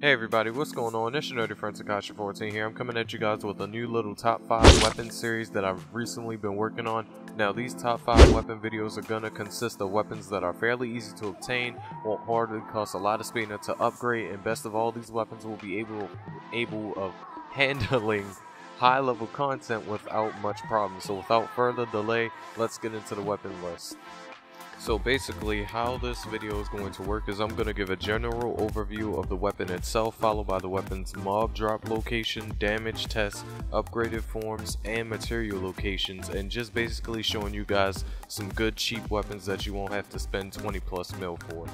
Hey everybody, what's going on? It's your nerdy friend Takachi14 here. I'm coming at you guys with a new little top 5 weapon series that I've recently been working on. Now these top 5 weapon videos are gonna consist of weapons that are fairly easy to obtain, won't hardly cost a lot of speed to upgrade, and best of all these weapons will be able able of handling high level content without much problem. So without further delay, let's get into the weapon list. So basically how this video is going to work is I'm going to give a general overview of the weapon itself followed by the weapon's mob drop location, damage test, upgraded forms, and material locations and just basically showing you guys some good cheap weapons that you won't have to spend 20 plus mil for.